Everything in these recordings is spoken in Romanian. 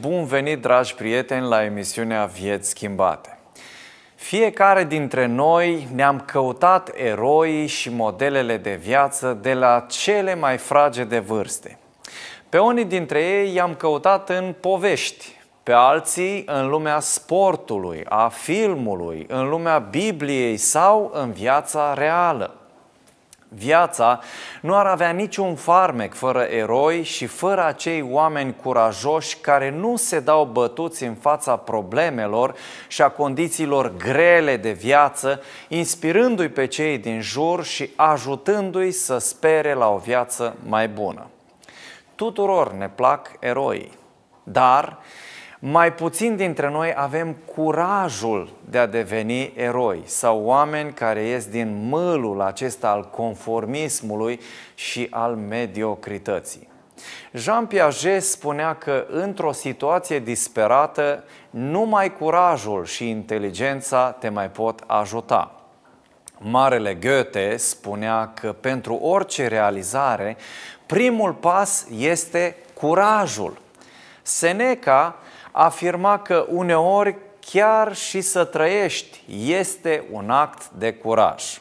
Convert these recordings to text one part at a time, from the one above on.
Bun venit, dragi prieteni, la emisiunea Vieți Schimbate. Fiecare dintre noi ne-am căutat eroi și modelele de viață de la cele mai fragede vârste. Pe unii dintre ei i-am căutat în povești, pe alții în lumea sportului, a filmului, în lumea Bibliei sau în viața reală. Viața nu ar avea niciun farmec fără eroi și fără acei oameni curajoși care nu se dau bătuți în fața problemelor și a condițiilor grele de viață, inspirându-i pe cei din jur și ajutându-i să spere la o viață mai bună. Tuturor ne plac eroi, dar mai puțin dintre noi avem curajul de a deveni eroi sau oameni care ies din mâlul acesta al conformismului și al mediocrității. Jean Piaget spunea că într-o situație disperată, numai curajul și inteligența te mai pot ajuta. Marele Goethe spunea că pentru orice realizare, primul pas este curajul. Seneca afirma că uneori chiar și să trăiești este un act de curaj.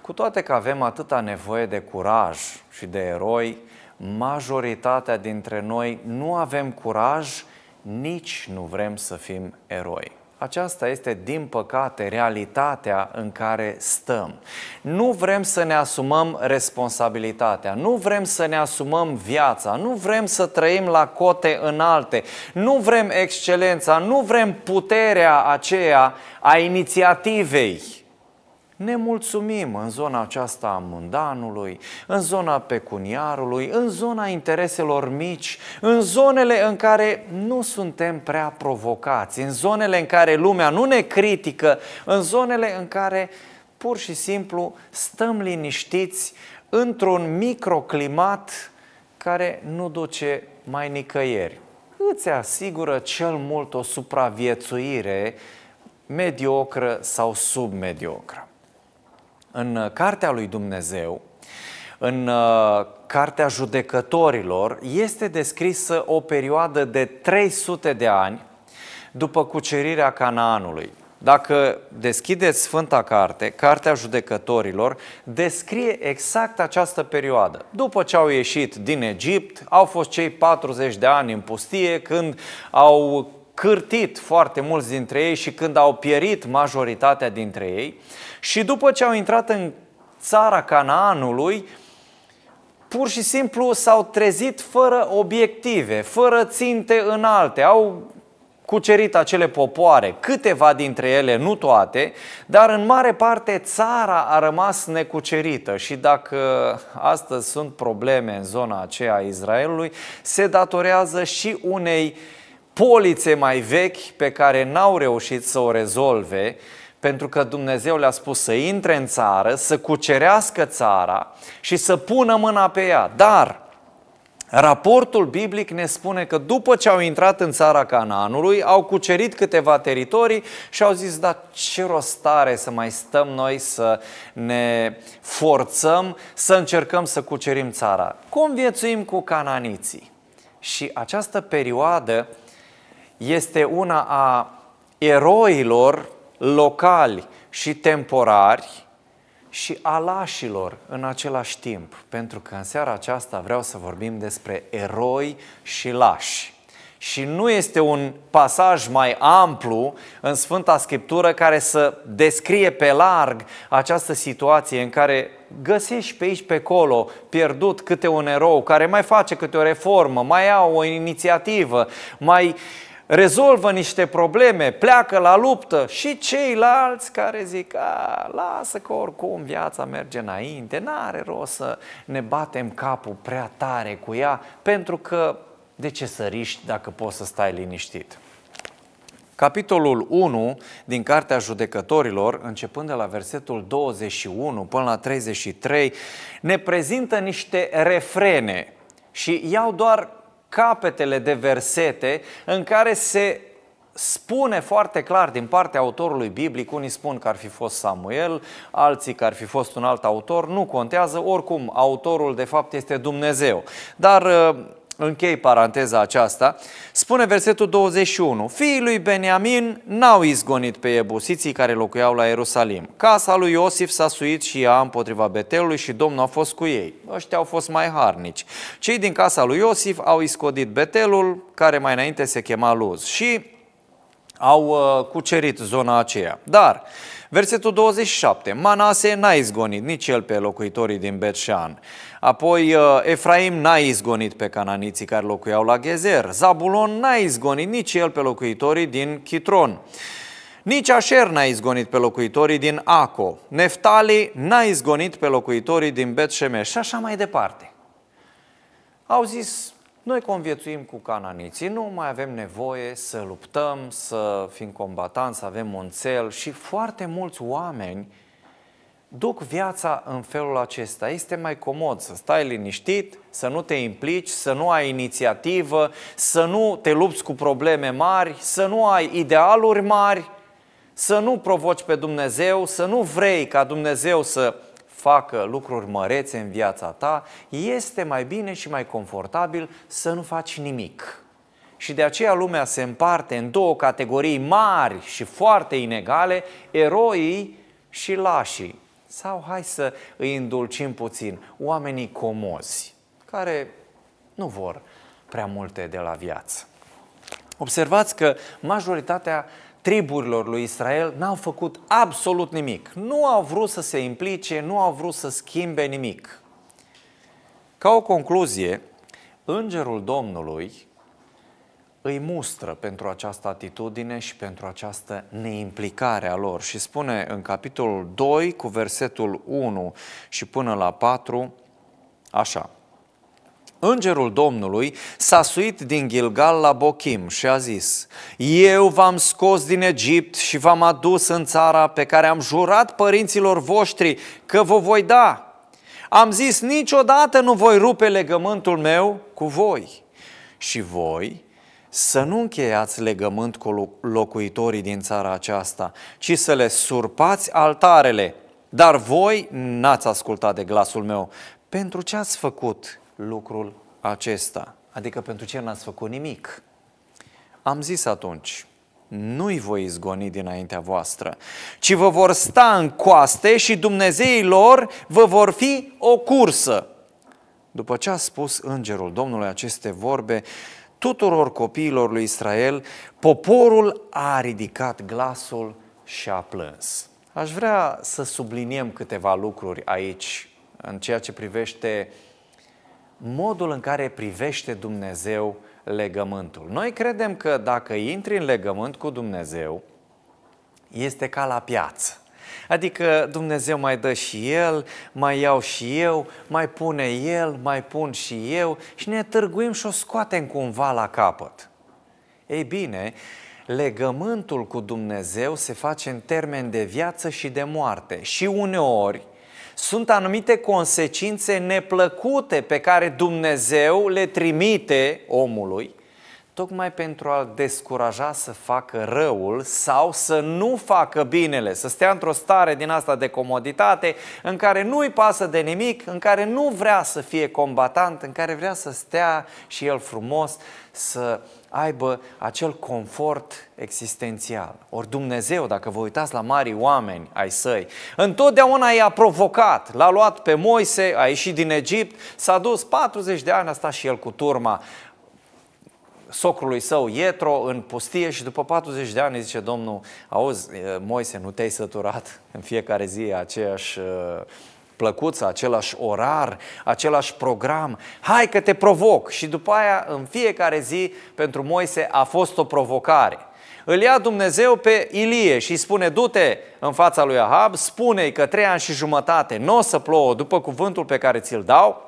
Cu toate că avem atâta nevoie de curaj și de eroi, majoritatea dintre noi nu avem curaj, nici nu vrem să fim eroi. Aceasta este, din păcate, realitatea în care stăm. Nu vrem să ne asumăm responsabilitatea, nu vrem să ne asumăm viața, nu vrem să trăim la cote înalte, nu vrem excelența, nu vrem puterea aceea a inițiativei ne mulțumim în zona aceasta a mundanului, în zona pecuniarului, în zona intereselor mici, în zonele în care nu suntem prea provocați, în zonele în care lumea nu ne critică, în zonele în care pur și simplu stăm liniștiți într-un microclimat care nu duce mai nicăieri. Îți asigură cel mult o supraviețuire mediocră sau submediocră în Cartea lui Dumnezeu, în uh, Cartea Judecătorilor, este descrisă o perioadă de 300 de ani după cucerirea Canaanului. Dacă deschideți Sfânta Carte, Cartea Judecătorilor, descrie exact această perioadă. După ce au ieșit din Egipt, au fost cei 40 de ani în pustie, când au cârtit foarte mulți dintre ei și când au pierit majoritatea dintre ei. Și după ce au intrat în țara Canaanului, pur și simplu s-au trezit fără obiective, fără ținte înalte. Au cucerit acele popoare, câteva dintre ele, nu toate, dar în mare parte țara a rămas necucerită și dacă astăzi sunt probleme în zona aceea a Israelului, se datorează și unei polițe mai vechi pe care n-au reușit să o rezolve pentru că Dumnezeu le-a spus să intre în țară, să cucerească țara și să pună mâna pe ea. Dar raportul biblic ne spune că după ce au intrat în țara Canaanului, au cucerit câteva teritorii și au zis, da, ce rost are să mai stăm noi să ne forțăm, să încercăm să cucerim țara. Conviețuim cu cananiții. Și această perioadă este una a eroilor locali și temporari și alașilor în același timp. Pentru că în seara aceasta vreau să vorbim despre eroi și lași. Și nu este un pasaj mai amplu în Sfânta Scriptură care să descrie pe larg această situație în care găsești pe aici, pe acolo, pierdut câte un erou care mai face câte o reformă, mai ia o inițiativă, mai uh, rezolvă niște probleme, pleacă la luptă și ceilalți care zic, a, lasă că oricum viața merge înainte, n-are rost să ne batem capul prea tare cu ea, pentru că de ce să riști dacă poți să stai liniștit? Capitolul 1 din Cartea Judecătorilor, începând de la versetul 21 până la 33, ne prezintă niște refrene și iau doar capetele de versete în care se spune foarte clar din partea autorului biblic, unii spun că ar fi fost Samuel, alții că ar fi fost un alt autor, nu contează, oricum autorul de fapt este Dumnezeu. Dar uh, închei paranteza aceasta, spune versetul 21, fiii lui Beniamin n-au izgonit pe ebusiții care locuiau la Ierusalim. Casa lui Iosif s-a suit și ea împotriva Betelului și Domnul a fost cu ei. Ăștia au fost mai harnici. Cei din casa lui Iosif au iscodit Betelul, care mai înainte se chema Luz, și au uh, cucerit zona aceea. Dar Versetul 27. Manase n-a izgonit nici el pe locuitorii din Betșan. Apoi uh, Efraim n-a izgonit pe cananiții care locuiau la Gezer. Zabulon n-a izgonit nici el pe locuitorii din Chitron. Nici Așer n-a izgonit pe locuitorii din Aco. Neftali n-a izgonit pe locuitorii din Bet Shemesh și așa mai departe. Au zis, noi conviețuim cu cananiții, nu mai avem nevoie să luptăm, să fim combatanți, să avem un cel și foarte mulți oameni duc viața în felul acesta. Este mai comod să stai liniștit, să nu te implici, să nu ai inițiativă, să nu te lupți cu probleme mari, să nu ai idealuri mari, să nu provoci pe Dumnezeu, să nu vrei ca Dumnezeu să facă lucruri mărețe în viața ta, este mai bine și mai confortabil să nu faci nimic. Și de aceea lumea se împarte în două categorii mari și foarte inegale, eroii și lașii. Sau hai să îi îndulcim puțin, oamenii comozi, care nu vor prea multe de la viață. Observați că majoritatea triburilor lui Israel n-au făcut absolut nimic. Nu au vrut să se implice, nu au vrut să schimbe nimic. Ca o concluzie, îngerul Domnului îi mustră pentru această atitudine și pentru această neimplicare a lor. Și spune în capitolul 2 cu versetul 1 și până la 4 așa. Îngerul Domnului s-a suit din Gilgal la Bochim și a zis, Eu v-am scos din Egipt și v-am adus în țara pe care am jurat părinților voștri că vă voi da. Am zis, niciodată nu voi rupe legământul meu cu voi. Și voi să nu încheiați legământ cu locuitorii din țara aceasta, ci să le surpați altarele. Dar voi n-ați ascultat de glasul meu. Pentru ce ați făcut lucrul acesta? Adică pentru ce n-ați făcut nimic? Am zis atunci, nu-i voi izgoni dinaintea voastră, ci vă vor sta în coaste și Dumnezeii lor vă vor fi o cursă. După ce a spus îngerul Domnului aceste vorbe, tuturor copiilor lui Israel, poporul a ridicat glasul și a plâns. Aș vrea să subliniem câteva lucruri aici în ceea ce privește modul în care privește Dumnezeu legământul. Noi credem că dacă intri în legământ cu Dumnezeu, este ca la piață. Adică Dumnezeu mai dă și El, mai iau și eu, mai pune El, mai pun și eu și ne târguim și o scoatem cumva la capăt. Ei bine, legământul cu Dumnezeu se face în termen de viață și de moarte și uneori sunt anumite consecințe neplăcute pe care Dumnezeu le trimite omului, tocmai pentru a-l descuraja să facă răul sau să nu facă binele, să stea într-o stare din asta de comoditate în care nu-i pasă de nimic, în care nu vrea să fie combatant, în care vrea să stea și el frumos, să aibă acel confort existențial. Ori Dumnezeu, dacă vă uitați la mari oameni ai săi, întotdeauna i-a provocat. L-a luat pe Moise, a ieșit din Egipt, s-a dus 40 de ani, a stat și el cu turma socrului său Ietro în pustie și după 40 de ani zice Domnul, auzi, Moise, nu te-ai săturat în fiecare zi aceeași plăcuță, același orar, același program. Hai că te provoc! Și după aia, în fiecare zi, pentru Moise a fost o provocare. Îl ia Dumnezeu pe Ilie și spune, du-te în fața lui Ahab, spune-i că trei ani și jumătate nu o să plouă după cuvântul pe care ți-l dau,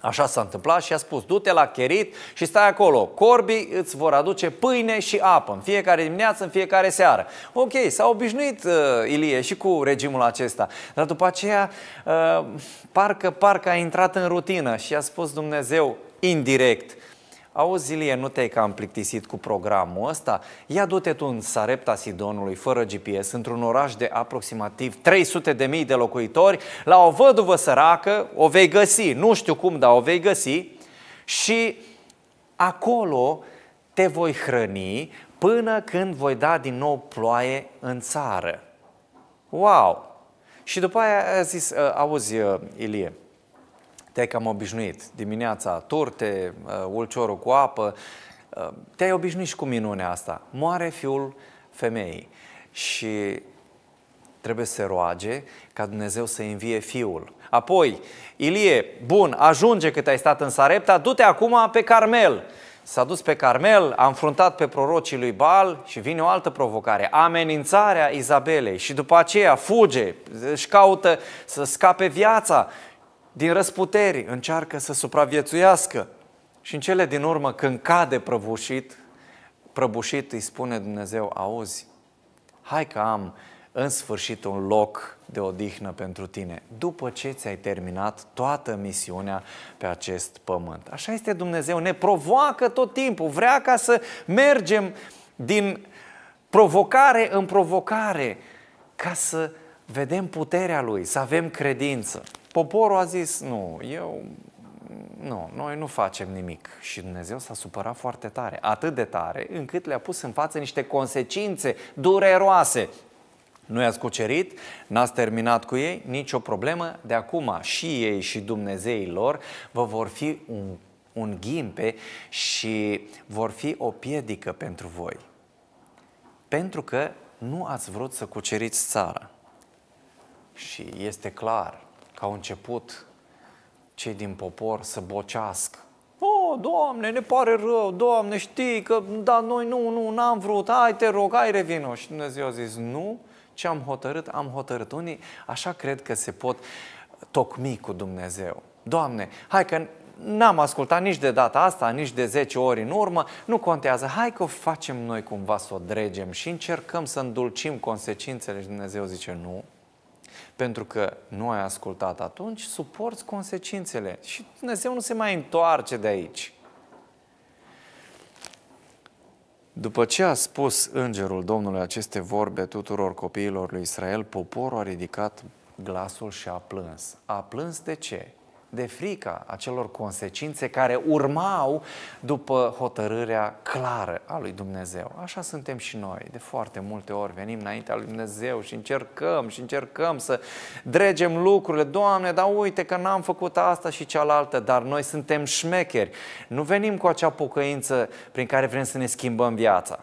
Așa s-a întâmplat și a spus, du-te la Cherit și stai acolo. Corbii îți vor aduce pâine și apă în fiecare dimineață, în fiecare seară. Ok, s-a obișnuit uh, Ilie și cu regimul acesta, dar după aceea uh, parcă, parcă a intrat în rutină și a spus Dumnezeu indirect, Auzi, Ilie, nu te-ai cam plictisit cu programul ăsta? Ia du-te tu în Sarepta Sidonului, fără GPS, într-un oraș de aproximativ 300 de mii de locuitori, la o văduvă săracă, o vei găsi, nu știu cum, dar o vei găsi, și acolo te voi hrăni până când voi da din nou ploaie în țară. Wow! Și după aia a zis, ă, auzi ă, Ilie, te-ai cam obișnuit. Dimineața turte, ă, ulciorul cu apă, te-ai obișnuit și cu minunea asta. Moare fiul femeii și trebuie să se roage ca Dumnezeu să învie fiul. Apoi, Ilie, bun, ajunge cât ai stat în Sarepta, du-te acum pe Carmel. S-a dus pe Carmel, a înfruntat pe prorocii lui Bal și vine o altă provocare, amenințarea Izabelei și după aceea fuge, își caută să scape viața din răsputeri, încearcă să supraviețuiască și în cele din urmă când cade prăbușit, prăbușit îi spune Dumnezeu, auzi, hai că am în sfârșit un loc de odihnă pentru tine, după ce ți-ai terminat toată misiunea pe acest pământ. Așa este Dumnezeu, ne provoacă tot timpul, vrea ca să mergem din provocare în provocare, ca să vedem puterea Lui, să avem credință. Poporul a zis, nu, eu nu, noi nu facem nimic. Și Dumnezeu s-a supărat foarte tare, atât de tare, încât le-a pus în față niște consecințe dureroase. Nu i-ați cucerit, n-ați terminat cu ei, nicio problemă. De acum și ei și Dumnezeii lor vă vor fi un, un ghimpe și vor fi o piedică pentru voi. Pentru că nu ați vrut să cuceriți țara. Și este clar că au început cei din popor să bocească. Oh, Doamne, ne pare rău, Doamne, știi că, da, noi nu, nu, n-am vrut, hai te rog, hai revino. Și Dumnezeu a zis, nu, ce am hotărât, am hotărât. Unii așa cred că se pot tocmi cu Dumnezeu. Doamne, hai că n-am ascultat nici de data asta, nici de 10 ori în urmă, nu contează. Hai că o facem noi cumva să o dregem și încercăm să îndulcim consecințele și Dumnezeu zice nu. Pentru că nu ai ascultat atunci, suporți consecințele și Dumnezeu nu se mai întoarce de aici. După ce a spus îngerul Domnului aceste vorbe tuturor copiilor lui Israel, poporul a ridicat glasul și a plâns. A plâns de ce? De frica acelor consecințe care urmau după hotărârea clară a lui Dumnezeu. Așa suntem și noi. De foarte multe ori venim înaintea lui Dumnezeu și încercăm și încercăm să dregem lucrurile. Doamne, dar uite că n-am făcut asta și cealaltă, dar noi suntem șmecheri. Nu venim cu acea pocăință prin care vrem să ne schimbăm viața.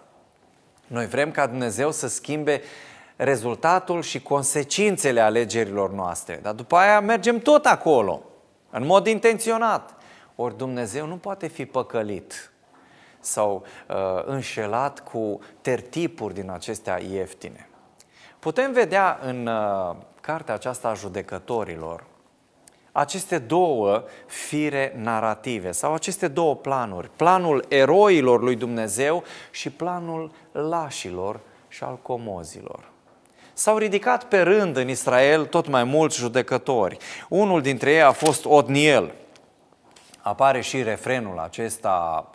Noi vrem ca Dumnezeu să schimbe rezultatul și consecințele alegerilor noastre. Dar după aia mergem tot acolo în mod intenționat. Ori Dumnezeu nu poate fi păcălit sau uh, înșelat cu tertipuri din acestea ieftine. Putem vedea în uh, cartea aceasta a judecătorilor aceste două fire narrative sau aceste două planuri. Planul eroilor lui Dumnezeu și planul lașilor și al comozilor. S-au ridicat pe rând în Israel tot mai mulți judecători. Unul dintre ei a fost Odniel. Apare și refrenul acesta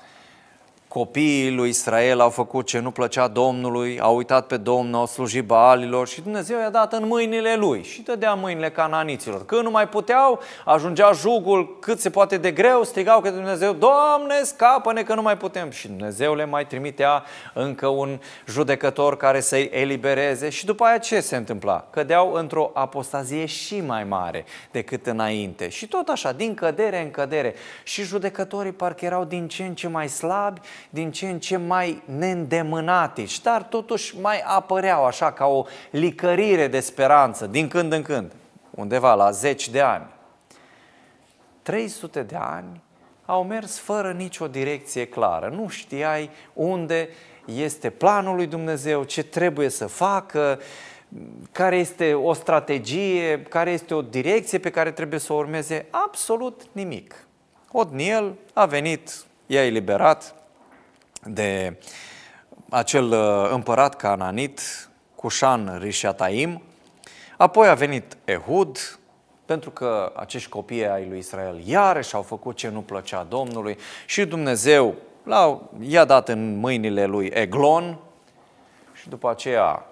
Copiii lui Israel au făcut ce nu plăcea Domnului, au uitat pe Domnul, au slujit Baalilor și Dumnezeu i-a dat în mâinile lui și dădea mâinile cananiților. Când nu mai puteau, ajungea jugul cât se poate de greu, strigau că Dumnezeu, Doamne, scapă-ne că nu mai putem. Și Dumnezeu le mai trimitea încă un judecător care să-i elibereze și după aia ce se întâmpla? Cădeau într-o apostazie și mai mare decât înainte. Și tot așa, din cădere în cădere. Și judecătorii parcă erau din ce în ce mai slabi din ce în ce mai neîndemânatici, dar totuși mai apăreau așa ca o licărire de speranță din când în când, undeva la zeci de ani. 300 de ani au mers fără nicio direcție clară. Nu știai unde este planul lui Dumnezeu, ce trebuie să facă, care este o strategie, care este o direcție pe care trebuie să o urmeze, absolut nimic. Odniel a venit, i-a eliberat, de acel uh, împărat cananit, Cușan Rishataim. Apoi a venit Ehud, pentru că acești copii ai lui Israel iarăși au făcut ce nu plăcea Domnului și Dumnezeu i-a dat în mâinile lui Eglon și după aceea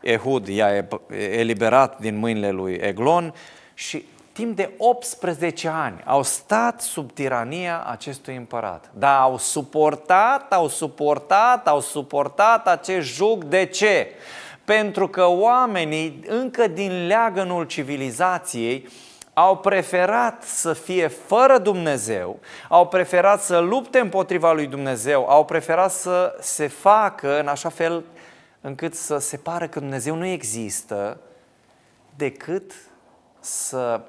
Ehud i-a eliberat din mâinile lui Eglon și timp de 18 ani au stat sub tirania acestui împărat. Dar au suportat, au suportat, au suportat acest jug. De ce? Pentru că oamenii, încă din leagănul civilizației, au preferat să fie fără Dumnezeu, au preferat să lupte împotriva lui Dumnezeu, au preferat să se facă în așa fel încât să se pară că Dumnezeu nu există, decât să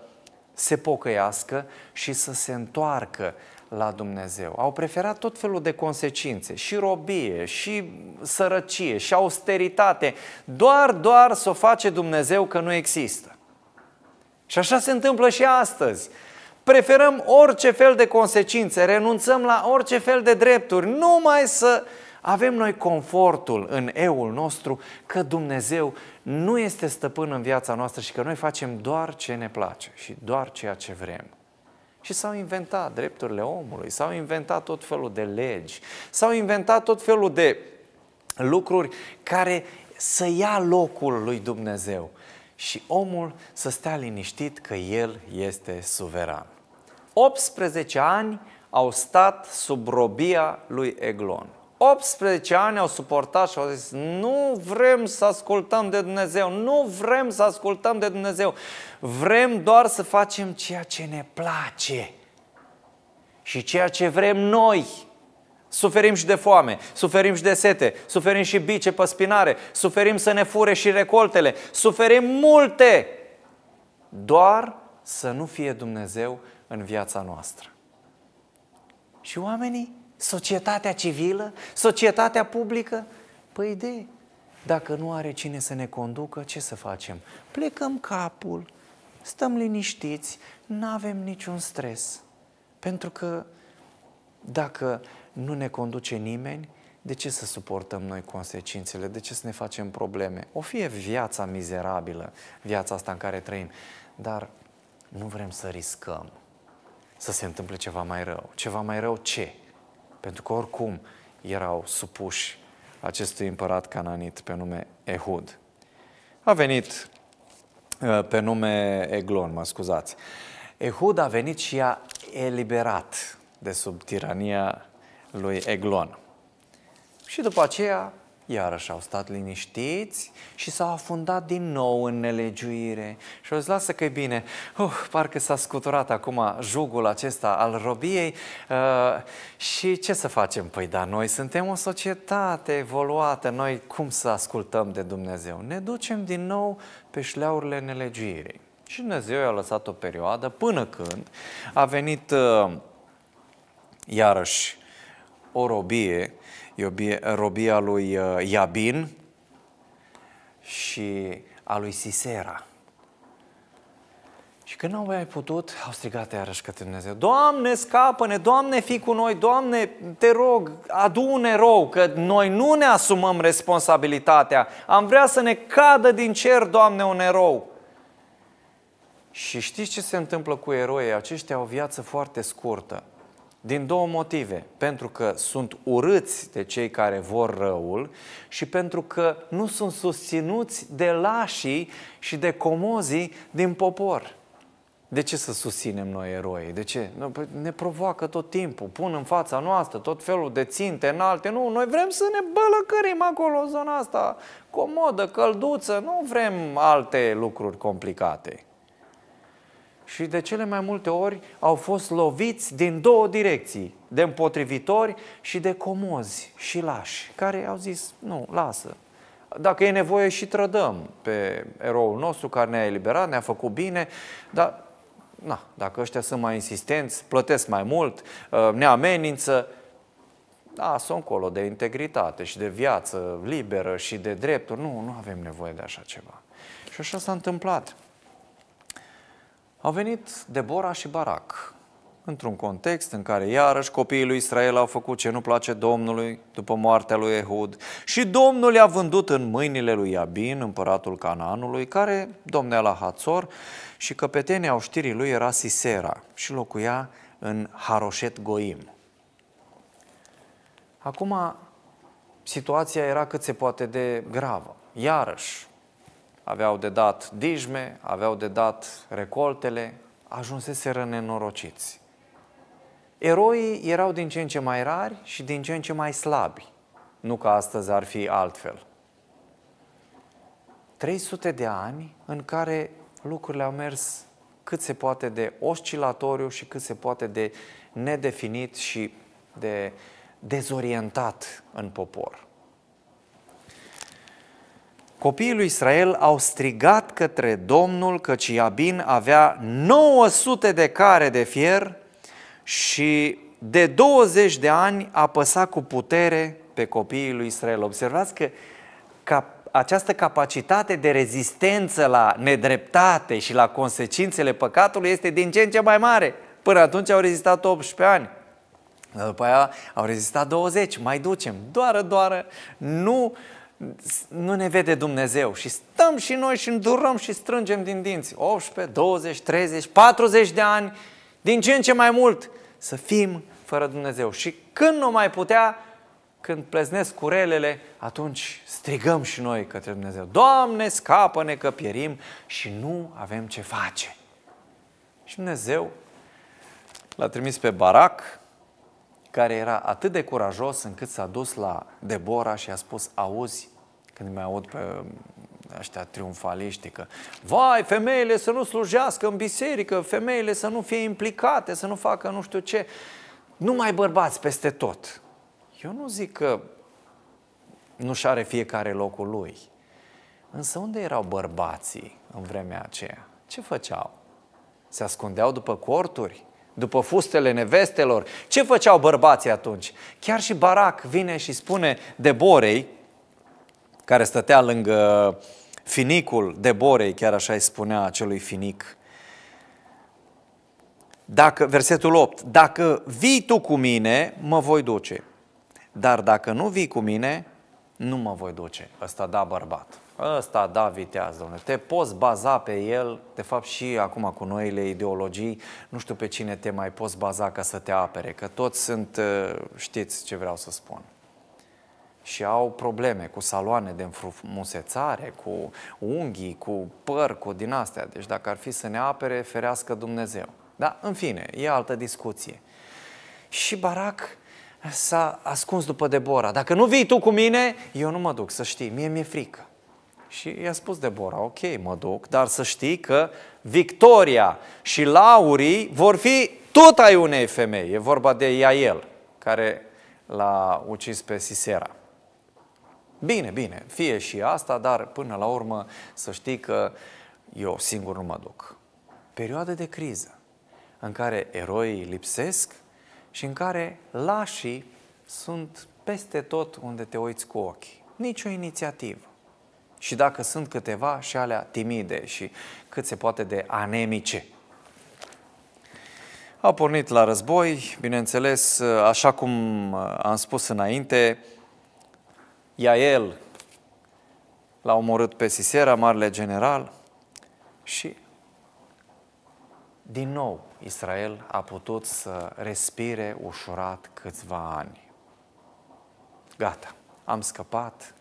se pocăiască și să se întoarcă la Dumnezeu. Au preferat tot felul de consecințe, și robie, și sărăcie, și austeritate, doar, doar să o face Dumnezeu că nu există. Și așa se întâmplă și astăzi. Preferăm orice fel de consecințe, renunțăm la orice fel de drepturi, numai să avem noi confortul în eul nostru că Dumnezeu nu este stăpân în viața noastră și că noi facem doar ce ne place și doar ceea ce vrem. Și s-au inventat drepturile omului, s-au inventat tot felul de legi, s-au inventat tot felul de lucruri care să ia locul lui Dumnezeu și omul să stea liniștit că el este suveran. 18 ani au stat sub robia lui Eglon. 18 ani au suportat și au zis, nu vrem să ascultăm de Dumnezeu, nu vrem să ascultăm de Dumnezeu, vrem doar să facem ceea ce ne place și ceea ce vrem noi. Suferim și de foame, suferim și de sete, suferim și bice pe spinare, suferim să ne fure și recoltele, suferim multe, doar să nu fie Dumnezeu în viața noastră. Și oamenii Societatea civilă? Societatea publică? Păi de, dacă nu are cine să ne conducă, ce să facem? Plecăm capul, stăm liniștiți, nu avem niciun stres. Pentru că dacă nu ne conduce nimeni, de ce să suportăm noi consecințele? De ce să ne facem probleme? O fie viața mizerabilă, viața asta în care trăim, dar nu vrem să riscăm să se întâmple ceva mai rău. Ceva mai rău ce? Pentru că oricum erau supuși acestui împărat cananit pe nume Ehud. A venit uh, pe nume Eglon, mă scuzați. Ehud a venit și a eliberat de sub tirania lui Eglon. Și după aceea iarăși au stat liniștiți și s-au afundat din nou în nelegiuire. Și au zis, lasă că e bine, uh, parcă s-a scuturat acum jugul acesta al robiei uh, și ce să facem? Păi da, noi suntem o societate evoluată, noi cum să ascultăm de Dumnezeu? Ne ducem din nou pe șleaurile nelegiuirei. Și Dumnezeu i-a lăsat o perioadă până când a venit uh, iarăși o robie robia lui uh, Iabin și a lui Sisera. Și când nu au mai putut, au strigat iarăși către Dumnezeu. Doamne, scapă-ne, Doamne, fii cu noi, Doamne, te rog, adu-ne rou, că noi nu ne asumăm responsabilitatea. Am vrea să ne cadă din cer, Doamne, un erou. Și știți ce se întâmplă cu eroii? Aceștia au o viață foarte scurtă. Din două motive. Pentru că sunt urâți de cei care vor răul și pentru că nu sunt susținuți de lașii și de comozii din popor. De ce să susținem noi eroi? De ce? Păi ne provoacă tot timpul, pun în fața noastră tot felul de ținte înalte. Nu, noi vrem să ne bălăcărim acolo în zona asta, comodă, călduță, nu vrem alte lucruri complicate și de cele mai multe ori au fost loviți din două direcții, de împotrivitori și de comozi și lași, care au zis, nu, lasă. Dacă e nevoie și trădăm pe eroul nostru care ne-a eliberat, ne-a făcut bine, dar na, dacă ăștia sunt mai insistenți, plătesc mai mult, uh, ne amenință, da, sunt încolo de integritate și de viață liberă și de drepturi. Nu, nu avem nevoie de așa ceva. Și așa s-a întâmplat. Au venit Debora și Barac, într-un context în care iarăși copiii lui Israel au făcut ce nu place Domnului după moartea lui Ehud și Domnul i-a vândut în mâinile lui Abin, împăratul Canaanului, care domnea la Hațor și căpetenia oștirii lui era Sisera și locuia în Haroșet Goim. Acum, situația era cât se poate de gravă. Iarăși, aveau de dat dijme, aveau de dat recoltele, ajunseseră nenorociți. Eroii erau din ce în ce mai rari și din ce în ce mai slabi. Nu că astăzi ar fi altfel. 300 de ani în care lucrurile au mers cât se poate de oscilatoriu și cât se poate de nedefinit și de dezorientat în popor. Copiii lui Israel au strigat către Domnul căci Iabin avea 900 de care de fier și de 20 de ani a păsat cu putere pe copiii lui Israel. Observați că cap, această capacitate de rezistență la nedreptate și la consecințele păcatului este din ce în ce mai mare. Până atunci au rezistat 18 ani. După aia au rezistat 20, mai ducem, doară, doară, nu, nu ne vede Dumnezeu și stăm și noi și îndurăm și strângem din dinți 18, 20, 30, 40 de ani, din ce în ce mai mult să fim fără Dumnezeu. Și când nu mai putea, când pleznesc curelele, atunci strigăm și noi către Dumnezeu. Doamne, scapă-ne că pierim și nu avem ce face. Și Dumnezeu l-a trimis pe Barac, care era atât de curajos încât s-a dus la Debora și a spus, auzi, când mai aud pe ăștia triumfaliști că vai, femeile să nu slujească în biserică, femeile să nu fie implicate, să nu facă nu știu ce, numai bărbați peste tot. Eu nu zic că nu și are fiecare locul lui. Însă unde erau bărbații în vremea aceea? Ce făceau? Se ascundeau după corturi? După fustele nevestelor? Ce făceau bărbații atunci? Chiar și Barac vine și spune Deborei, care stătea lângă finicul Deborei, chiar așa îi spunea acelui finic, dacă, versetul 8, dacă vii tu cu mine, mă voi duce. Dar dacă nu vii cu mine, nu mă voi duce. Ăsta da bărbat. Ăsta da viteaz, domnule. Te poți baza pe el, de fapt și acum cu noile ideologii, nu știu pe cine te mai poți baza ca să te apere, că toți sunt, uh, știți ce vreau să spun. Și au probleme cu saloane de înfrumusețare, cu unghii, cu păr, cu din astea. Deci dacă ar fi să ne apere, ferească Dumnezeu. Da, în fine, e altă discuție. Și Barac s-a ascuns după Debora. Dacă nu vii tu cu mine, eu nu mă duc, să știi, mie mi-e frică. Și i-a spus Debora, ok, mă duc, dar să știi că victoria și laurii vor fi tot ai unei femei. E vorba de Iael, care l-a ucis pe Sisera. Bine, bine, fie și asta, dar până la urmă să știi că eu singur nu mă duc. Perioadă de criză în care eroii lipsesc și în care lașii sunt peste tot unde te uiți cu ochii. Nici o inițiativă. Și dacă sunt câteva, și alea timide și cât se poate de anemice. Au pornit la război, bineînțeles, așa cum am spus înainte, Iael l-a omorât pe Sisera, marele general, și din nou Israel a putut să respire ușurat câțiva ani. Gata, am scăpat,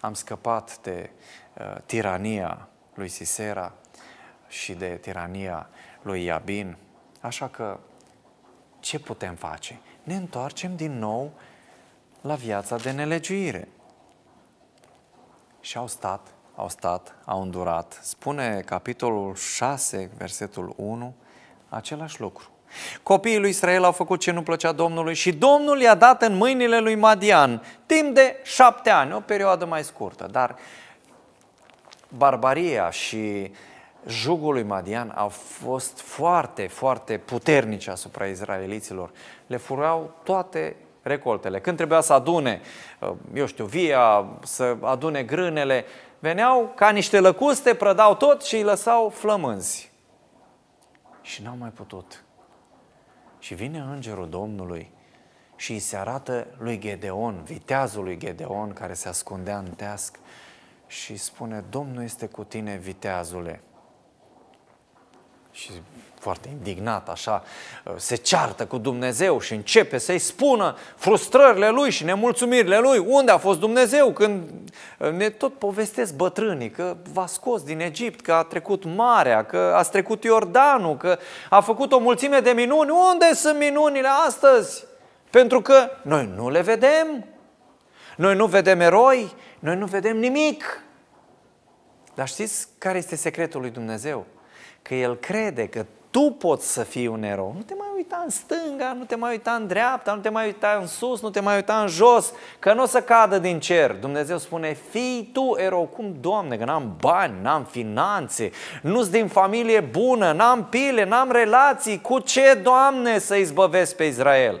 am scăpat de uh, tirania lui Sisera și de tirania lui Iabin, așa că ce putem face? Ne întoarcem din nou la viața de nelegiuire. Și au stat, au stat, au îndurat. Spune capitolul 6, versetul 1, același lucru. Copiii lui Israel au făcut ce nu plăcea Domnului și Domnul i-a dat în mâinile lui Madian timp de șapte ani, o perioadă mai scurtă, dar barbaria și jugul lui Madian au fost foarte, foarte puternici asupra izraeliților. Le furau toate recoltele. Când trebuia să adune, uh, eu știu, via, să adune grânele, veneau ca niște lăcuste, prădau tot și îi lăsau flămânzi. Și n-au mai putut. Și vine îngerul Domnului și îi se arată lui Gedeon, viteazul lui Gedeon, care se ascundea în teasc și spune, Domnul este cu tine, viteazule. Și foarte indignat, așa, se ceartă cu Dumnezeu și începe să-i spună frustrările lui și nemulțumirile lui. Unde a fost Dumnezeu când Ne tot povestesc bătrânii că v-a scos din Egipt, că a trecut marea, că a trecut Iordanul, că a făcut o mulțime de minuni. Unde sunt minunile astăzi? Pentru că noi nu le vedem. Noi nu vedem eroi, noi nu vedem nimic. Dar știți care este secretul lui Dumnezeu? Că El crede că tu poți să fii un erou. Nu te mai uita în stânga, nu te mai uita în dreapta, nu te mai uita în sus, nu te mai uita în jos, că nu o să cadă din cer. Dumnezeu spune, fii tu erou. Cum, Doamne, că n-am bani, n-am finanțe, nu-s din familie bună, n-am pile, n-am relații. Cu ce, Doamne, să izbăvesc pe Israel?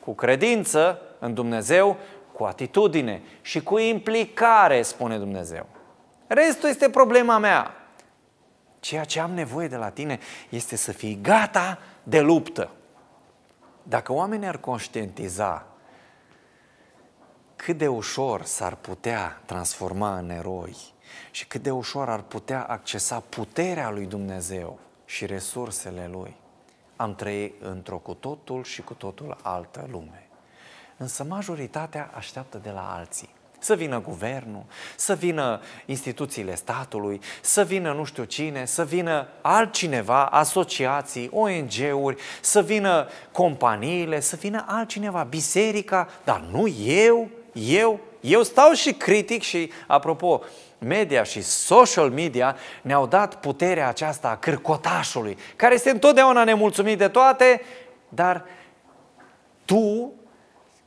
Cu credință în Dumnezeu, cu atitudine și cu implicare, spune Dumnezeu. Restul este problema mea. Ceea ce am nevoie de la tine este să fii gata de luptă. Dacă oamenii ar conștientiza cât de ușor s-ar putea transforma în eroi și cât de ușor ar putea accesa puterea lui Dumnezeu și resursele lui, am trăit într-o cu totul și cu totul altă lume. Însă majoritatea așteaptă de la alții. Să vină guvernul, să vină instituțiile statului, să vină nu știu cine, să vină altcineva, asociații, ONG-uri, să vină companiile, să vină altcineva, biserica, dar nu eu, eu, eu stau și critic și, apropo, media și social media ne-au dat puterea aceasta a cârcotașului, care este întotdeauna nemulțumit de toate, dar tu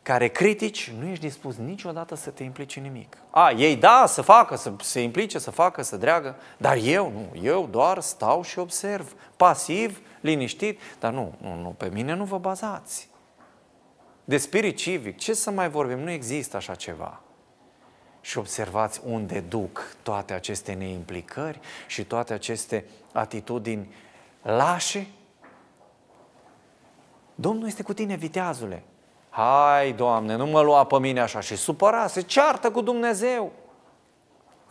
care critici, nu ești dispus niciodată să te implici în nimic. A, ei da, să facă, să se implice, să facă, să dreagă, dar eu nu, eu doar stau și observ, pasiv, liniștit, dar nu, nu, nu, pe mine nu vă bazați. De spirit civic, ce să mai vorbim, nu există așa ceva. Și observați unde duc toate aceste neimplicări și toate aceste atitudini lașe. Domnul este cu tine, viteazule. Hai, Doamne, nu mă lua pe mine așa și supăra, se ceartă cu Dumnezeu.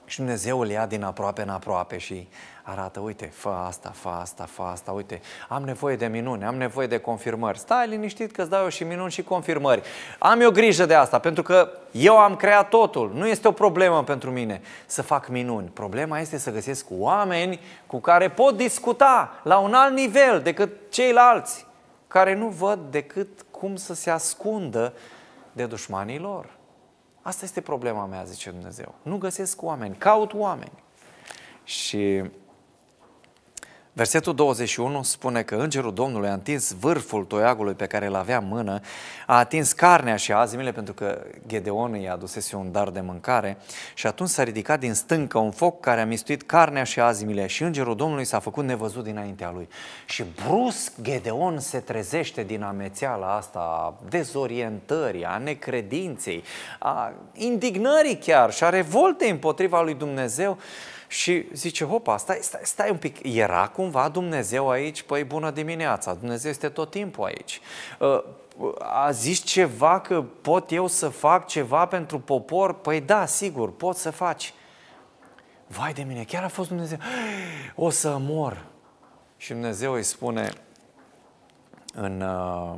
Și Dumnezeu îl ia din aproape în aproape și arată, uite, fă asta, fă asta, fă asta, uite, am nevoie de minuni, am nevoie de confirmări. Stai liniștit că îți dau eu și minuni și confirmări. Am eu grijă de asta, pentru că eu am creat totul. Nu este o problemă pentru mine să fac minuni. Problema este să găsesc oameni cu care pot discuta la un alt nivel decât ceilalți, care nu văd decât cum să se ascundă de dușmanii lor. Asta este problema mea, zice Dumnezeu. Nu găsesc oameni, caut oameni. Și Versetul 21 spune că îngerul Domnului a întins vârful toiagului pe care îl avea în mână, a atins carnea și azimile pentru că Gedeon i-a adusese un dar de mâncare și atunci s-a ridicat din stâncă un foc care a mistuit carnea și azimile și îngerul Domnului s-a făcut nevăzut dinaintea lui. Și brusc Gedeon se trezește din amețeala asta a dezorientării, a necredinței, a indignării chiar și a revoltei împotriva lui Dumnezeu și zice, hopa, stai, stai, stai un pic, era cumva Dumnezeu aici? Păi bună dimineața, Dumnezeu este tot timpul aici. Uh, a zis ceva că pot eu să fac ceva pentru popor? Păi da, sigur, pot să faci. Vai de mine, chiar a fost Dumnezeu. O să mor. Și Dumnezeu îi spune în uh,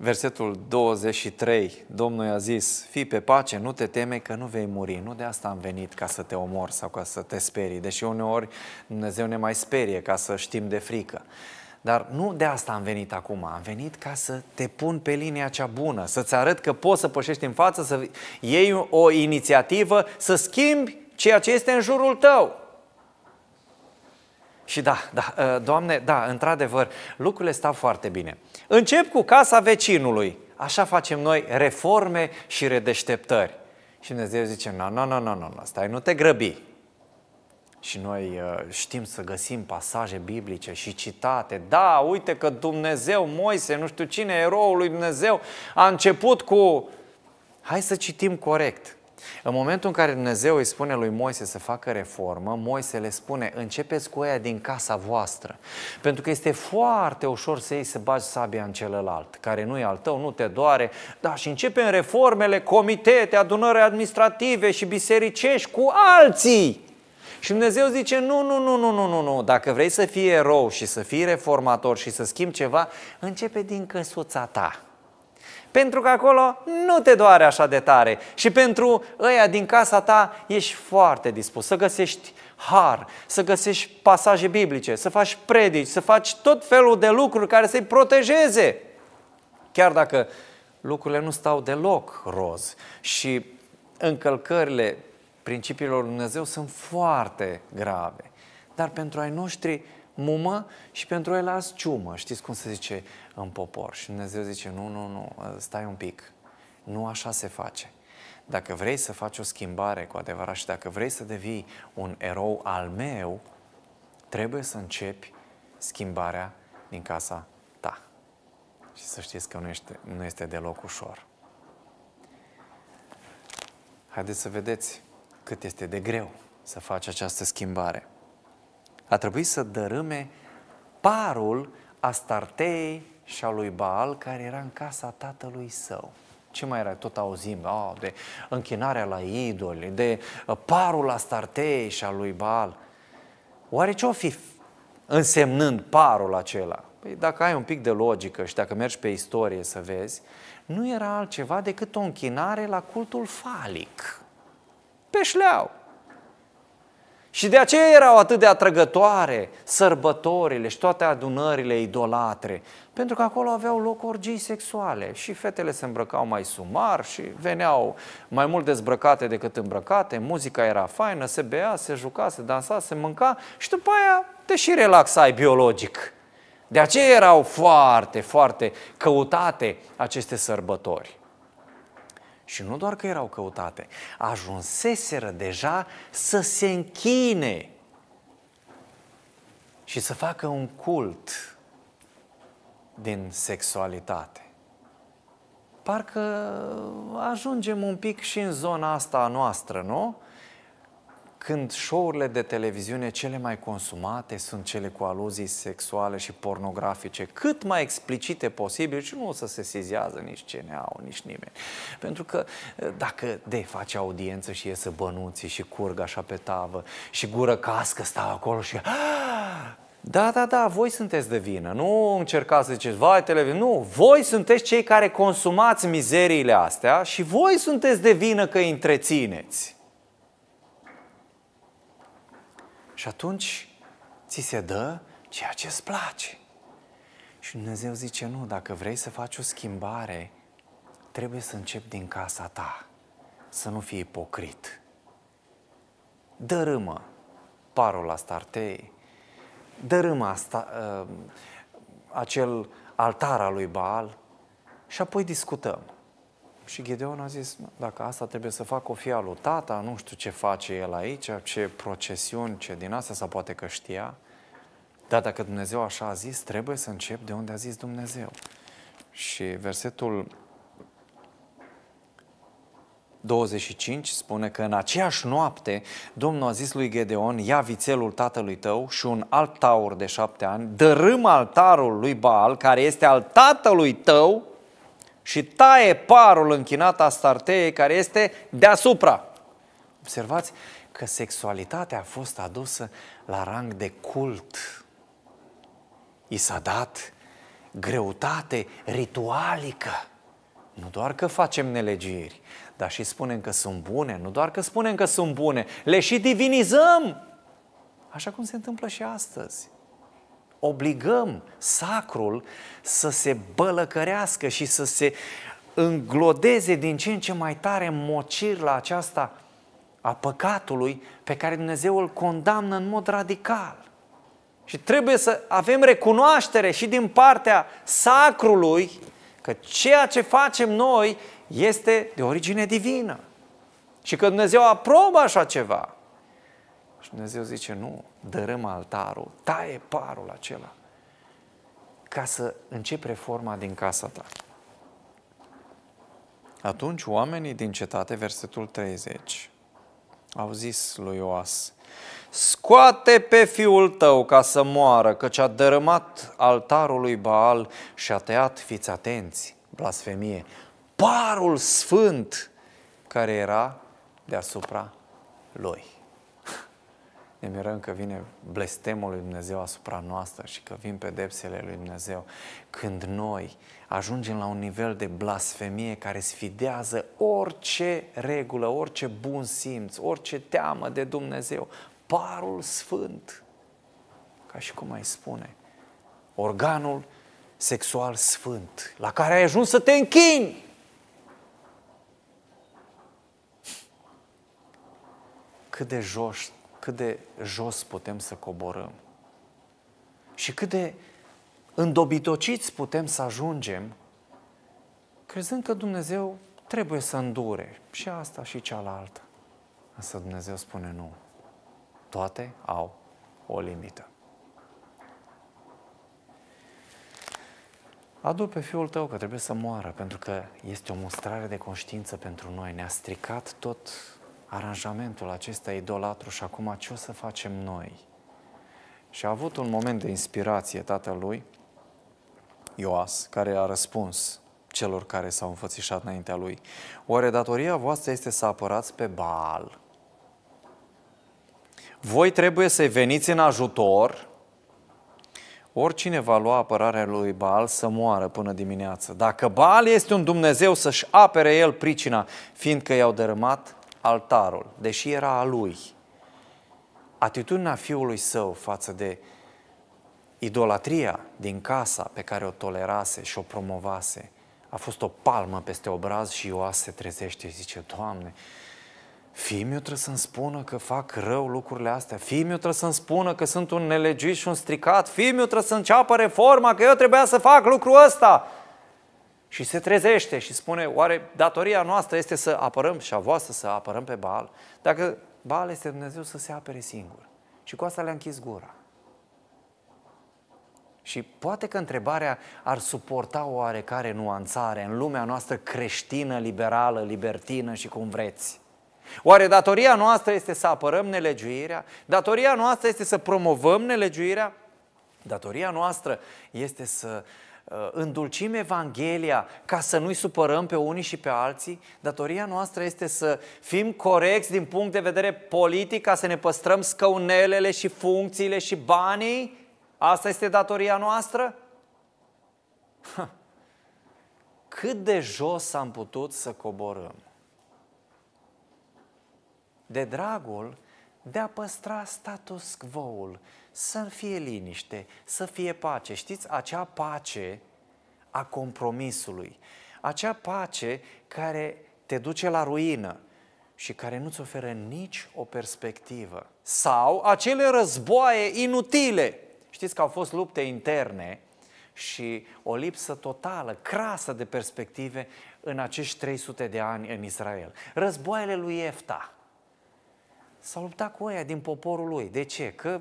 Versetul 23, Domnul i-a zis, fii pe pace, nu te teme că nu vei muri. Nu de asta am venit ca să te omor sau ca să te sperii, deși uneori Dumnezeu ne mai sperie ca să știm de frică. Dar nu de asta am venit acum, am venit ca să te pun pe linia cea bună, să-ți arăt că poți să pășești în față, să iei o inițiativă, să schimbi ceea ce este în jurul tău. Și da, da, ă, Doamne, da, într-adevăr, lucrurile stau foarte bine. Încep cu casa vecinului. Așa facem noi reforme și redeșteptări. Și Dumnezeu zice, nu, nu, nu, nu, nu, stai, nu te grăbi. Și noi ă, știm să găsim pasaje biblice și citate. Da, uite că Dumnezeu, Moise, nu știu cine, eroul lui Dumnezeu, a început cu... Hai să citim corect. În momentul în care Dumnezeu îi spune lui Moise să facă reformă, Moise le spune, începeți cu ea din casa voastră. Pentru că este foarte ușor să iei să bagi sabia în celălalt, care nu e al tău, nu te doare. Da, și începem reformele, comitete, adunări administrative și bisericești cu alții. Și Dumnezeu zice, nu, nu, nu, nu, nu, nu, nu, dacă vrei să fii erou și să fii reformator și să schimbi ceva, începe din căsuța ta. Pentru că acolo nu te doare așa de tare. Și pentru ăia din casa ta ești foarte dispus să găsești har, să găsești pasaje biblice, să faci predici, să faci tot felul de lucruri care să-i protejeze. Chiar dacă lucrurile nu stau deloc roz și încălcările principiilor lui Dumnezeu sunt foarte grave. Dar pentru ai noștri mumă și pentru el azi ciumă. Știți cum se zice în popor? Și Dumnezeu zice, nu, nu, nu, stai un pic. Nu așa se face. Dacă vrei să faci o schimbare cu adevărat și dacă vrei să devii un erou al meu, trebuie să începi schimbarea din casa ta. Și să știți că nu este, nu este deloc ușor. Haideți să vedeți cât este de greu să faci această schimbare. A trebuit să dărâme parul Astartei și a lui Baal care era în casa tatălui său. Ce mai era? Tot auzim oh, de închinarea la idoli, de uh, parul Astartei și a lui Baal. Oare ce o fi însemnând parul acela? Păi dacă ai un pic de logică și dacă mergi pe istorie să vezi, nu era altceva decât o închinare la cultul falic. Pe șleau. Și de aceea erau atât de atrăgătoare sărbătorile și toate adunările idolatre, pentru că acolo aveau loc orgii sexuale și fetele se îmbrăcau mai sumar și veneau mai mult dezbrăcate decât îmbrăcate, muzica era faină, se bea, se juca, se dansa, se mânca și după aia te și relaxai biologic. De aceea erau foarte, foarte căutate aceste sărbători. Și nu doar că erau căutate, ajunseseră deja să se închine și să facă un cult din sexualitate. Parcă ajungem un pic și în zona asta a noastră, nu? Când show-urile de televiziune cele mai consumate sunt cele cu aluzii sexuale și pornografice, cât mai explicite posibil și nu o să se sizează nici CNA, nici nimeni. Pentru că dacă de face audiență și iese bănuții și curg așa pe tavă și gură cască stau acolo și da, da, da, voi sunteți de vină. Nu încercați să ziceți, vai, televiziune. Nu, voi sunteți cei care consumați mizeriile astea și voi sunteți de vină că îi întrețineți. Și atunci ți se dă ceea ce îți place. Și Dumnezeu zice, nu, dacă vrei să faci o schimbare, trebuie să începi din casa ta, să nu fii ipocrit. Dărâmă parul la startei, dărâmă asta, uh, acel altar al lui Baal și apoi discutăm. Și Gedeon a zis, dacă asta trebuie să fac o fie lui tata, nu știu ce face el aici, ce procesiuni, ce din asta, sau poate că știa. Dar dacă Dumnezeu așa a zis, trebuie să încep de unde a zis Dumnezeu. Și versetul 25 spune că în aceeași noapte Domnul a zis lui Gedeon, ia vițelul tatălui tău și un alt taur de șapte ani, dărâm altarul lui Baal, care este al tatălui tău, și taie parul închinat a starteei care este deasupra. Observați că sexualitatea a fost adusă la rang de cult. I s-a dat greutate ritualică. Nu doar că facem nelegiri, dar și spunem că sunt bune, nu doar că spunem că sunt bune, le și divinizăm. Așa cum se întâmplă și astăzi obligăm sacrul să se bălăcărească și să se înglodeze din ce în ce mai tare mocir la aceasta a păcatului pe care Dumnezeu îl condamnă în mod radical. Și trebuie să avem recunoaștere și din partea sacrului că ceea ce facem noi este de origine divină. Și că Dumnezeu aprobă așa ceva. Și Dumnezeu zice, nu, dărâm altarul, taie parul acela, ca să începi reforma din casa ta. Atunci oamenii din cetate, versetul 30, au zis lui Ioas, scoate pe fiul tău ca să moară, căci a dărâmat altarul lui Baal și a tăiat, fiți atenți, blasfemie, parul sfânt care era deasupra lui. Ne mirăm că vine blestemul lui Dumnezeu asupra noastră și că vin pedepsele lui Dumnezeu. Când noi ajungem la un nivel de blasfemie care sfidează orice regulă, orice bun simț, orice teamă de Dumnezeu, parul sfânt, ca și cum ai spune, organul sexual sfânt, la care ai ajuns să te închini. Cât de jos cât de jos putem să coborâm și cât de îndobitociți putem să ajungem crezând că Dumnezeu trebuie să îndure și asta și cealaltă. Însă Dumnezeu spune nu. Toate au o limită. Adu pe fiul tău că trebuie să moară, pentru că este o mustrare de conștiință pentru noi. Ne-a stricat tot aranjamentul acesta idolatru și acum ce o să facem noi? Și a avut un moment de inspirație tatălui, Ioas, care a răspuns celor care s-au înfățișat înaintea lui. Oare datoria voastră este să apărați pe Baal? Voi trebuie să-i veniți în ajutor, oricine va lua apărarea lui Baal să moară până dimineață. Dacă Baal este un Dumnezeu să-și apere el pricina, fiindcă i-au dărâmat altarul, deși era a lui, atitudinea fiului său față de idolatria din casa pe care o tolerase și o promovase, a fost o palmă peste obraz și Ioas se trezește și zice, Doamne, Fii meu trebuie să-mi spună că fac rău lucrurile astea. Fii meu trebuie să-mi spună că sunt un nelegit și un stricat. Fii meu trebuie să înceapă reforma, că eu trebuia să fac lucrul ăsta și se trezește și spune, oare datoria noastră este să apărăm și a voastră să apărăm pe Baal? Dacă Baal este Dumnezeu să se apere singur. Și cu asta le-a închis gura. Și poate că întrebarea ar suporta o oarecare nuanțare în lumea noastră creștină, liberală, libertină și cum vreți. Oare datoria noastră este să apărăm nelegiuirea? Datoria noastră este să promovăm nelegiuirea? Datoria noastră este să Uh, îndulcim Evanghelia ca să nu-i supărăm pe unii și pe alții. Datoria noastră este să fim corecți din punct de vedere politic, ca să ne păstrăm scăunelele și funcțiile și banii. Asta este datoria noastră? Cât de jos am putut să coborâm? De dragul de a păstra status quo-ul, să fie liniște, să fie pace. Știți, acea pace a compromisului, acea pace care te duce la ruină și care nu-ți oferă nici o perspectivă. Sau acele războaie inutile. Știți că au fost lupte interne și o lipsă totală, crasă de perspective în acești 300 de ani în Israel. Războaiele lui Efta, S-a luptat cu ăia din poporul lui. De ce? Că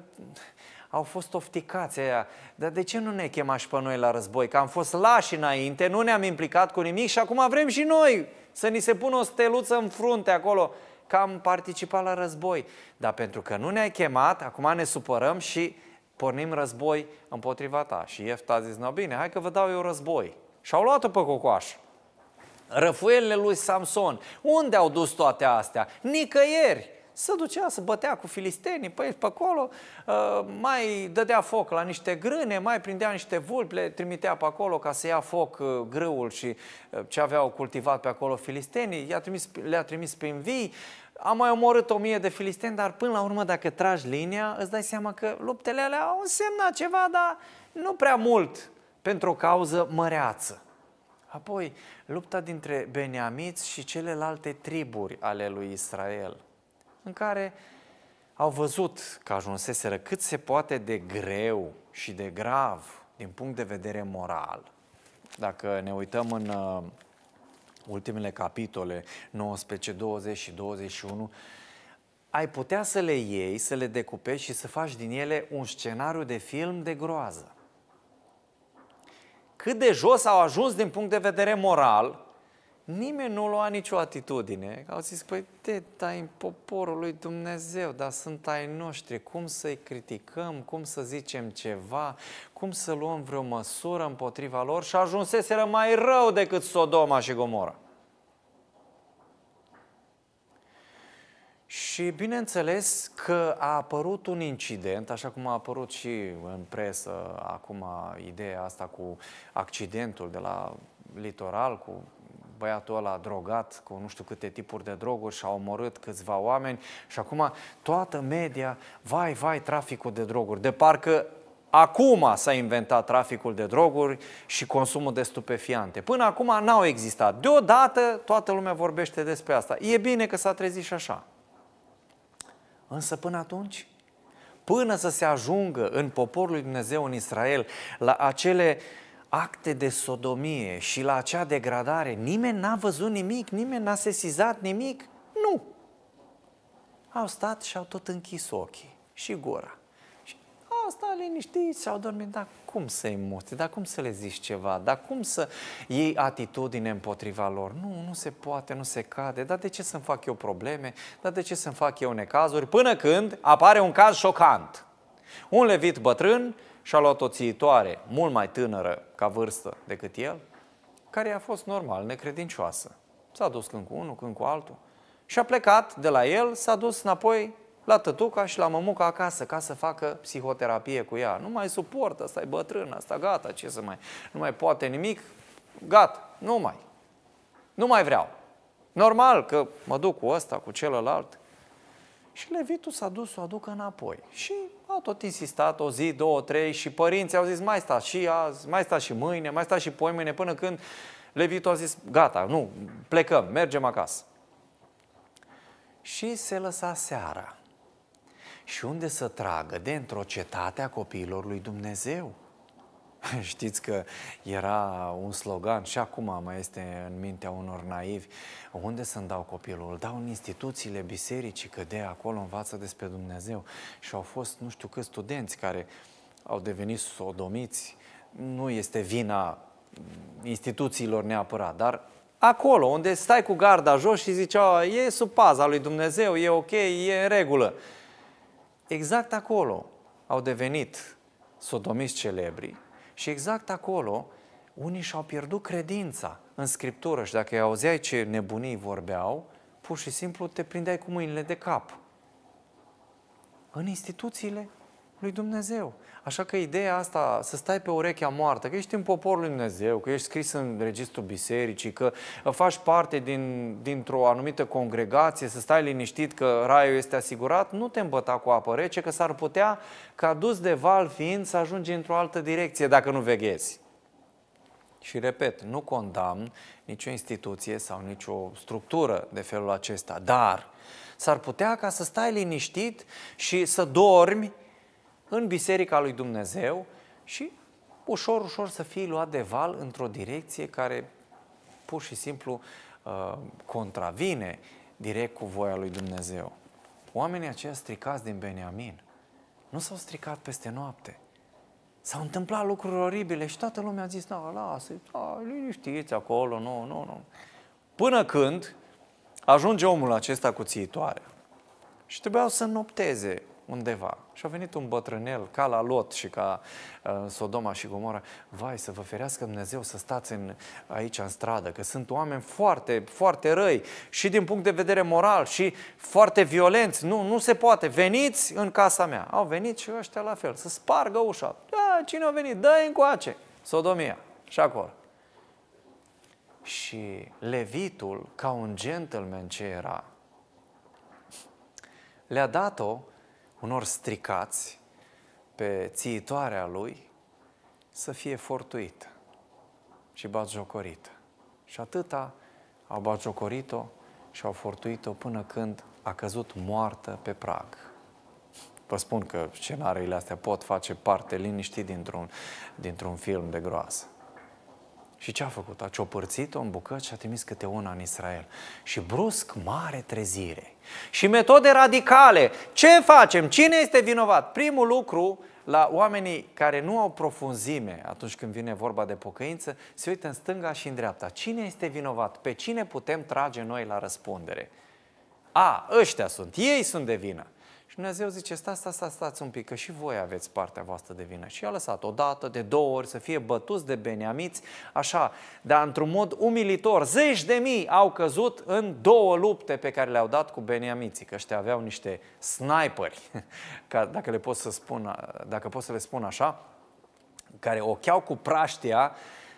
au fost ofticați aia. Dar de ce nu ne chema și pe noi la război? Că am fost lași înainte, nu ne-am implicat cu nimic și acum vrem și noi să ni se pună o steluță în frunte acolo că am participat la război. Dar pentru că nu ne-ai chemat, acum ne supărăm și pornim război împotriva ta. Și Iefta a zis, no bine, hai că vă dau eu război. Și au luat-o pe cocoaș. Răfuielile lui Samson. Unde au dus toate astea? Nicăieri se ducea să bătea cu filistenii pe pe acolo, uh, mai dădea foc la niște grâne, mai prindea niște vulpi, le trimitea pe acolo ca să ia foc uh, grâul și uh, ce aveau cultivat pe acolo filistenii, i-a trimis, le-a trimis prin vii, a mai omorât o mie de filisteni, dar până la urmă dacă tragi linia, îți dai seama că luptele alea au însemnat ceva, dar nu prea mult pentru o cauză măreață. Apoi, lupta dintre Beniamiți și celelalte triburi ale lui Israel în care au văzut că ajunseseră cât se poate de greu și de grav din punct de vedere moral. Dacă ne uităm în uh, ultimele capitole, 19, 20 și 21, ai putea să le iei, să le decupești și să faci din ele un scenariu de film de groază. Cât de jos au ajuns din punct de vedere moral, Nimeni nu lua nicio atitudine. Au zis, păi, te tai poporul lui Dumnezeu, dar sunt ai noștri, cum să-i criticăm, cum să zicem ceva, cum să luăm vreo măsură împotriva lor și ajunseseră mai rău decât Sodoma și Gomora. Și Și bineînțeles că a apărut un incident, așa cum a apărut și în presă acum ideea asta cu accidentul de la litoral, cu băiatul ăla drogat cu nu știu câte tipuri de droguri și a omorât câțiva oameni și acum toată media, vai, vai, traficul de droguri. De parcă acum s-a inventat traficul de droguri și consumul de stupefiante. Până acum n-au existat. Deodată toată lumea vorbește despre asta. E bine că s-a trezit și așa. Însă până atunci, până să se ajungă în poporul lui Dumnezeu în Israel la acele acte de sodomie și la acea degradare, nimeni n-a văzut nimic, nimeni n-a sesizat nimic? Nu. Au stat și au tot închis ochii și gura. Și au stat liniștiți și au dormit, dar cum să-i muți, dar cum să le zici ceva, dar cum să iei atitudine împotriva lor? Nu, nu se poate, nu se cade, dar de ce să-mi fac eu probleme, dar de ce să-mi fac eu necazuri, până când apare un caz șocant. Un levit bătrân și-a luat o țiitoare mult mai tânără ca vârstă decât el, care a fost normal, necredincioasă. S-a dus când cu unul, când cu altul. Și a plecat de la el, s-a dus înapoi la tătuca și la mămuca acasă ca să facă psihoterapie cu ea. Nu mai suportă, asta e bătrân, asta gata, ce să mai... Nu mai poate nimic, gata, nu mai. Nu mai vreau. Normal că mă duc cu ăsta, cu celălalt. Și Levitul s-a dus să o aducă înapoi. Și a tot insistat o zi, două, trei și părinții au zis mai sta și azi, mai sta și mâine, mai sta și poimâine, până când Levitul a zis gata, nu, plecăm, mergem acasă. Și se lăsa seara. Și unde să tragă? De într-o cetate a copiilor lui Dumnezeu. Știți că era un slogan și acum mai este în mintea unor naivi. Unde să-mi dau copilul? Îl dau în instituțiile bisericii, că de acolo învață despre Dumnezeu. Și au fost nu știu câți studenți care au devenit sodomiți. Nu este vina instituțiilor neapărat, dar acolo unde stai cu garda jos și zicea e sub paza lui Dumnezeu, e ok, e în regulă. Exact acolo au devenit sodomiți celebri și exact acolo unii și-au pierdut credința în Scriptură și dacă îi auzeai ce nebunii vorbeau, pur și simplu te prindeai cu mâinile de cap. În instituțiile lui Dumnezeu. Așa că ideea asta, să stai pe urechea moartă, că ești în poporul lui Dumnezeu, că ești scris în registrul bisericii, că faci parte din, dintr-o anumită congregație, să stai liniștit că raiul este asigurat, nu te îmbăta cu apă rece, că s-ar putea, ca dus de val fiind, să ajungi într-o altă direcție dacă nu veghezi. Și repet, nu condamn nicio instituție sau nicio structură de felul acesta, dar s-ar putea ca să stai liniștit și să dormi în Biserica lui Dumnezeu și ușor, ușor să fii luat de val într-o direcție care pur și simplu uh, contravine direct cu voia lui Dumnezeu. Oamenii aceia stricați din Beniamin nu s-au stricat peste noapte. S-au întâmplat lucruri oribile și toată lumea a zis, nu, lasă, a, liniștiți acolo, nu, nu, nu. Până când ajunge omul acesta cu țiitoare și trebuiau să nopteze undeva. Și a venit un bătrânel, ca la Lot și ca uh, Sodoma și Gomora. Vai, să vă ferească Dumnezeu să stați în, aici în stradă, că sunt oameni foarte, foarte răi și din punct de vedere moral și foarte violenți. Nu, nu se poate. Veniți în casa mea. Au venit și ăștia la fel, să spargă ușa. Da, cine a venit? Dă-i încoace. Sodomia. Și acolo. Și levitul, ca un gentleman ce era, le-a dat-o unor stricați pe țiitoarea lui să fie fortuită și batjocorită. Și atâta au batjocorit-o și au fortuit-o până când a căzut moartă pe prag. Vă spun că scenariile astea pot face parte liniștit dintr-un, dintr-un film de groază. Și ce a făcut? A ciopărțit-o în bucăți și a trimis câte una în Israel. Și brusc, mare trezire. Și metode radicale. Ce facem? Cine este vinovat? Primul lucru, la oamenii care nu au profunzime atunci când vine vorba de pocăință, se uită în stânga și în dreapta. Cine este vinovat? Pe cine putem trage noi la răspundere? A, ăștia sunt, ei sunt de vină. Și Dumnezeu zice, stați, stați, stați, stați un pic, că și voi aveți partea voastră de vină. Și a lăsat o dată, de două ori, să fie bătuți de beniamiți, așa, dar într-un mod umilitor. Zeci de mii au căzut în două lupte pe care le-au dat cu beniamiții, că ăștia aveau niște sniperi, ca, dacă, le pot să spun, dacă pot să le spun așa, care ocheau cu praștia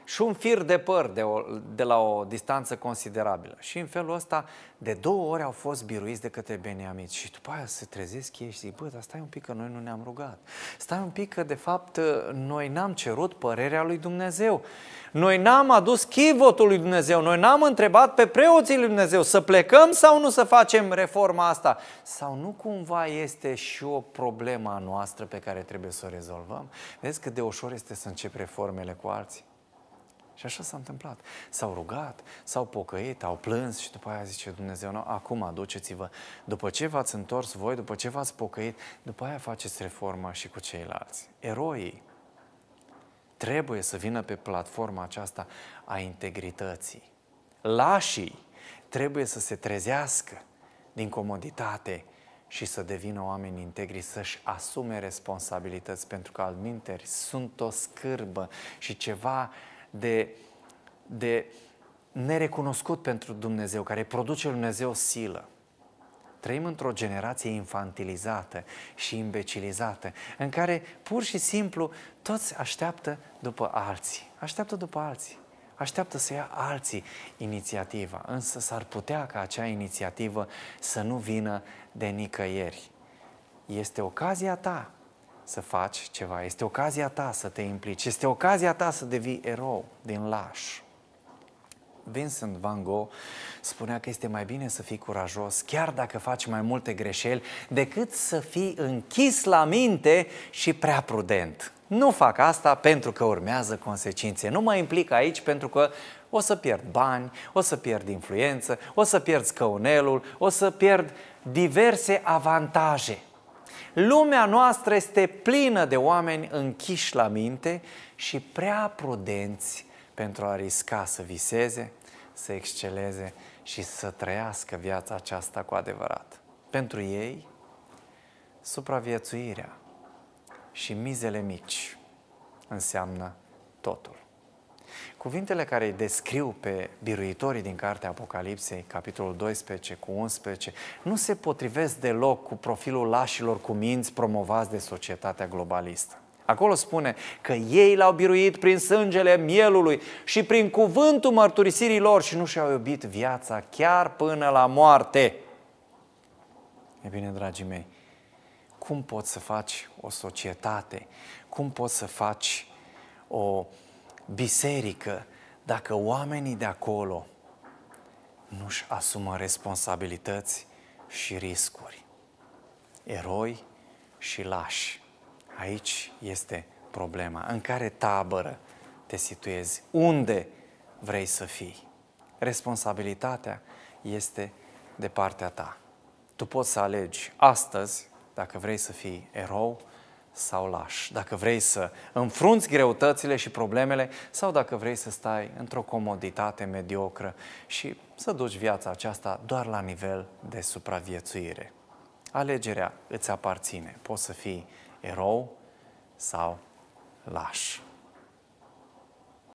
și un fir de păr de, o, de la o distanță considerabilă. Și în felul ăsta, de două ori au fost biruiți de către Beniamit. Și după aia se trezesc ei și zic, bă, dar stai un pic că noi nu ne-am rugat. Stai un pic că, de fapt, noi n-am cerut părerea lui Dumnezeu. Noi n-am adus chivotul lui Dumnezeu, noi n-am întrebat pe preoții lui Dumnezeu să plecăm sau nu să facem reforma asta. Sau nu cumva este și o problemă a noastră pe care trebuie să o rezolvăm? Vezi cât de ușor este să încep reformele cu alții? Și așa s-a întâmplat. S-au rugat, s-au pocăit, au plâns și după aia zice Dumnezeu, nu, acum aduceți-vă. După ce v-ați întors voi, după ce v-ați pocăit, după aia faceți reforma și cu ceilalți. Eroii trebuie să vină pe platforma aceasta a integrității. Lașii trebuie să se trezească din comoditate și să devină oameni integri, să-și asume responsabilități, pentru că alminteri sunt o scârbă și ceva de, de nerecunoscut pentru Dumnezeu, care produce lui Dumnezeu silă. Trăim într-o generație infantilizată și imbecilizată, în care pur și simplu toți așteaptă după alții. Așteaptă după alții. Așteaptă să ia alții inițiativa, însă s-ar putea ca acea inițiativă să nu vină de nicăieri. Este ocazia ta să faci ceva. Este ocazia ta să te implici. Este ocazia ta să devii erou din laș. Vincent Van Gogh spunea că este mai bine să fii curajos, chiar dacă faci mai multe greșeli, decât să fii închis la minte și prea prudent. Nu fac asta pentru că urmează consecințe. Nu mă implic aici pentru că o să pierd bani, o să pierd influență, o să pierd scăunelul, o să pierd diverse avantaje. Lumea noastră este plină de oameni închiși la minte și prea prudenți pentru a risca să viseze, să exceleze și să trăiască viața aceasta cu adevărat. Pentru ei, supraviețuirea și mizele mici înseamnă totul. Cuvintele care îi descriu pe biruitorii din cartea Apocalipsei, capitolul 12 cu 11, nu se potrivesc deloc cu profilul lașilor cu minți promovați de societatea globalistă. Acolo spune că ei l-au biruit prin sângele mielului și prin cuvântul mărturisirii lor și nu și-au iubit viața chiar până la moarte. E bine, dragii mei, cum poți să faci o societate, cum poți să faci o biserică dacă oamenii de acolo nu-și asumă responsabilități și riscuri. Eroi și lași. Aici este problema. În care tabără te situezi? Unde vrei să fii? Responsabilitatea este de partea ta. Tu poți să alegi astăzi dacă vrei să fii erou sau lași, dacă vrei să înfrunți greutățile și problemele sau dacă vrei să stai într-o comoditate mediocră și să duci viața aceasta doar la nivel de supraviețuire. Alegerea îți aparține. Poți să fii erou sau lași.